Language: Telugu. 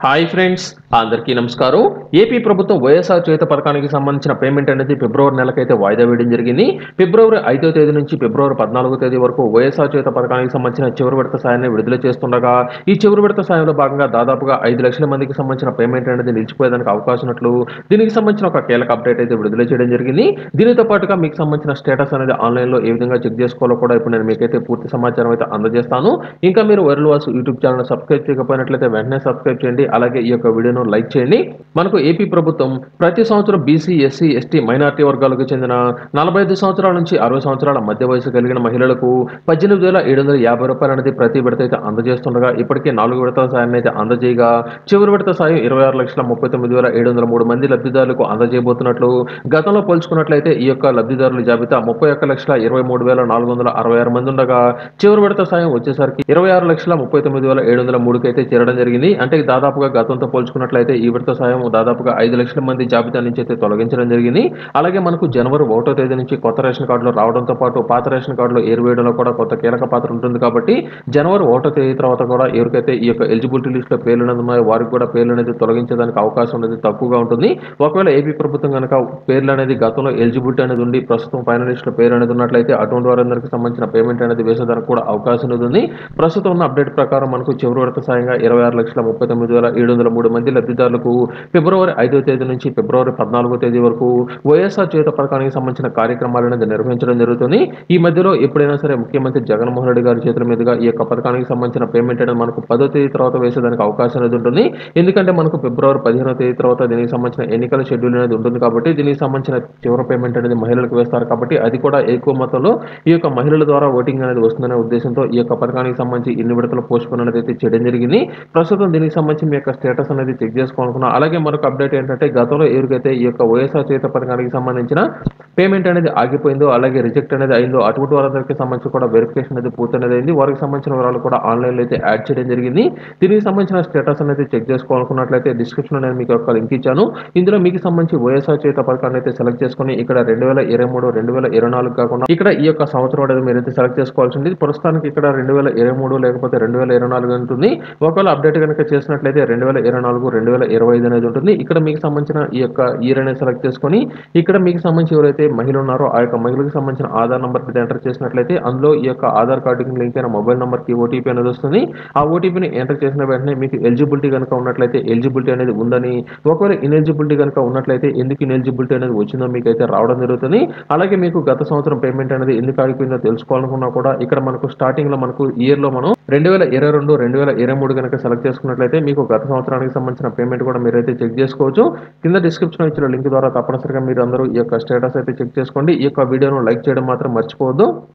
Hi friends, అందరికీ నమస్కారం. ఏపీ ప్రభుత్వం వైఎస్ఆర్ చేత పథకానికి సంబంధించిన పేమెంట్ అనేది ఫిబ్రవరి నెలకైతే వాయిదా వేయడం జరిగింది. ఫిబ్రవరి ఐదో తేదీ నుంచి ఫిబ్రవరి పద్నాలుగో తేదీ వరకు వైఎస్ఆర్ చేత పథకానికి సంబంధించిన చివరి విడత సాయాన్ని విడుదల చేస్తుండగా ఈ చివరి విడత సాయంలో భాగంగా దాదాపుగా ఐదు లక్షల మందికి సంబంధించిన పేమెంట్ అనేది నిలిచిపోయేదానికి అవకాశం ఉన్నట్లు దీనికి సంబంధించిన ఒక కీలక అప్డేట్ అయితే విడుదల చేయడం జరిగింది. దీనితో పాటుగా మీకు సంబంధించిన స్టేటస్ అనేది ఆన్లైన్లో ఏ విధంగా చెక్ చేసుకోవాలో కూడా ఇప్పుడు నేను మీకైతే పూర్తి సమాచారం అయితే అందజేస్తాను. ఇంకా మీరు viral Vasu YouTube channel subscribe చేయకపోయినట్లయితే వెంటనే సబ్స్క్రైబ్ చేయండి. అలాగే ఈ యొక్క వీడియోను లైక్ చేయండి. మనకు ఏపీ ప్రభుత్వం ప్రతి సంవత్సరం బీసీ ఎస్సీ ఎస్టీ మైనార్టీ వర్గాలకు చెందిన నలభై ఐదు సంవత్సరాల నుంచి అరవై సంవత్సరాల మధ్య వయసు కలిగిన మహిళలకు పద్దెనిమిది వేల ఏడు వందల యాభై రూపాయలు అనేది ప్రతి విడత అయితే అందజేస్తుండగా ఇప్పటికే నాలుగు విడతల సాయాన్ని అయితే అందజేయగా చివరి విడత సాయం ఇరవై ఆరు లక్షల ముప్పై తొమ్మిది వేల ఏడు వందల మూడు మంది లబ్ధిదారులకు అందజేయబోతున్నట్లు గతంలో పోల్చుకున్నట్లయితే ఈ యొక్క లబ్ధిదారుల జాబితా ముప్పై ఒక్క లక్షల ఇరవై మూడు వేల నాలుగు వందల అరవై ఆరు మంది ఉండగా చివరి విడత సాయం వచ్చేసరికి ఇరవై ఆరు లక్షల ముప్పై తొమ్మిది వేల ఏడు వందల మూడుకి అయితే చేరడం జరిగింది. అంటే దాదాపుగా గతంతో పోల్చుకున్న చూసుకున్నట్లయితే ఈ విడత సాయం దాదాపుగా ఐదు లక్షల మంది జాబితా నుంచి అయితే తొలగించడం జరిగింది. అలాగే మనకు జనవరి ఒకటో తేదీ నుంచి కొత్త రేషన్ కార్డులు రావడంతో పాటు పాత రేషన్ కార్డులు ఏరువేయడంలో కూడా కొత్త కీలక పాత్ర ఉంటుంది కాబట్టి జనవరి ఒకటో తేదీ తర్వాత కూడా ఎవరికైతే ఈ యొక్క ఎలిజిబిలిటీ లిస్ట్లో పేర్లు అనేది ఉన్నాయో వారికి కూడా పేర్లు అనేది తొలగించడానికి అవకాశం అనేది తక్కువగా ఉంటుంది. ఒకవేళ ఏపీ ప్రభుత్వం కనుక పేర్లు అనేది గతంలో ఎలిజిబిలిటీ అనేది ఉండి ప్రస్తుతం ఫైనల్ లిస్ట్ పేరు అనేది ఉన్నట్లయితే అటువంటి వారందరికీ సంబంధించిన పేమెంట్ అనేది వేసేదానికి కూడా అవకాశం అనేది ఉంది. ప్రస్తుతం ఉన్న అప్డేట్ ప్రకారం మనకు చివరి విడత సాయంగా ఇరవై ఆరు లక్షల ముప్పై తొమ్మిది వేల ఏడు వందల మూడు మంది లబ్ధిదారులకు ఫిబ్రవరి ఐదో తేదీ నుంచి ఫిబ్రవరి పద్నాలుగో తేదీ వరకు వైఎస్ఆర్ చేత పథకానికి సంబంధించిన కార్యక్రమాలు అనేది నిర్వహించడం జరుగుతుంది. ఈ మధ్యలో ఎప్పుడైనా సరే ముఖ్యమంత్రి జగన్మోహన్ రెడ్డి గారి చేతుల మీదుగా ఈ యొక్క పథకానికి సంబంధించిన పేమెంట్ అనేది మనకు పదో తేదీ తర్వాత వేసేదానికి అవకాశం అనేది ఉంటుంది. ఎందుకంటే మనకు ఫిబ్రవరి పదిహేనో తేదీ తర్వాత దీనికి సంబంధించిన ఎన్నికల షెడ్యూల్ అనేది ఉంటుంది కాబట్టి దీనికి సంబంధించిన చివరి పేమెంట్ అనేది మహిళలకు వేస్తారు కాబట్టి అది కూడా ఎక్కువ మొత్తంలో ఈ యొక్క మహిళల ద్వారా ఓటింగ్ అనేది వస్తుందనే ఉద్దేశంతో ఈ యొక్క పథకానికి సంబంధించి ఇన్ని విడతల పోస్ట్ పోన్ అనేది అయితే చేయడం జరిగింది. ప్రస్తుతం దీనికి సంబంధించి మీ యొక్క స్టేటస్ అనేది చెక్ చేసుకోవాలనుకున్నా. అలాగే మరొక అప్డేట్ ఏంటంటే గతంలో ఎవరికైతే ఈ యొక్క వైఎస్ఆర్ చేత పథకానికి సంబంధించిన పేమెంట్ అనేది ఆగిపోయిందో అలాగే రిజెక్ట్ అనేది అయిందో అటువంటి వారందరికీ సంబంధించి కూడా వెరిఫికేషన్ అనేది పూర్తి అనేది అయింది వారికి సంబంధించిన వివరాలు కూడా ఆన్లైన్లో అయితే యాడ్ చేయడం జరిగింది. దీనికి సంబంధించిన స్టేటస్ అనేది చెక్ చేసుకోవాలనుకున్నట్లయితే డిస్క్రిప్షన్ అనేది మీకు ఒక లింక్ ఇచ్చాను. ఇందులో మీకు సంబంధించి వైఎస్ఆర్ చేత పథకాన్ని అయితే సెలెక్ట్ చేసుకొని ఇక్కడ రెండు వేల ఇరవై మూడు రెండు వేల ఇరవై నాలుగు కాకుండా ఇక్కడ ఈ యొక్క సంవత్సరం అనేది మీరైతే సెలెక్ట్ చేసుకోవాల్సి ఉంది ప్రస్తుతానికి ఇక్కడ రెండు వేల ఇరవై మూడు లేకపోతే రెండు వేల ఇరవై నాలుగు ఉంటుంది ఒకవేళ అప్డేట్ కనుక చేసినట్లయితే రెండు వేల ఇరవై నాలుగు రెండు వేల ఇరవై ఐదు అనేది ఉంటుంది. ఇక్కడ మీకు సంబంధించిన ఈ యొక్క ఇయర్ అనేది సెలెక్ట్ చేసుకొని ఇక్కడ మీకు సంబంధించి ఎవరైతే మహిళ ఉన్నారో ఆ యొక్క మహిళకు సంబంధించిన ఆధార్ నెంబర్ ఎంటర్ చేసినట్లయితే అందులో ఈ యొక్క ఆధార్ కార్డుకి లింక్ అయిన మొబైల్ నెంబర్కి ఓటీపీ అనేది వస్తుంది. ఆ ఓటీపీని ఎంటర్ చేసిన వెంటనే మీకు ఎలిజిబిలిటీ కనుక ఉన్నట్లయితే ఎలిజిబిలిటీ అనేది ఉందని ఒకవేళ ఇనెలిజిబిలిటీ కనుక ఉన్నట్లయితే ఎందుకు ఇనెలిజిబిలిటీ అనేది వచ్చిందో మీకు అయితే రావడం జరుగుతుంది. అలాగే మీకు గత సంవత్సరం పేమెంట్ అనేది ఎందుకు ఆగిపోయిందో తెలుసుకోవాలనుకున్నా కూడా ఇక్కడ మనకు స్టార్టింగ్లో మనకు ఇయర్లో మనం రెండు వేల ఇరవై రెండు రెండు వేల ఇరవై మూడు కనుక సెలెక్ట్ చేసుకున్నట్లయితే మీకు గత సంవత్సరానికి సంబంధించిన పేమెంట్ కూడా మీరైతే చెక్ చేసుకోవచ్చు. కింద డిస్క్రిప్షన్ ఇచ్చిన లింక్ ద్వారా తప్పనిసరిగా మీరు అందరూ ఈ యొక్క స్టేటస్ అయితే చెక్ చేసుకోండి. ఈ యొక్క వీడియోను లైక్ చేయడం మాత్రం మర్చిపోవద్దు.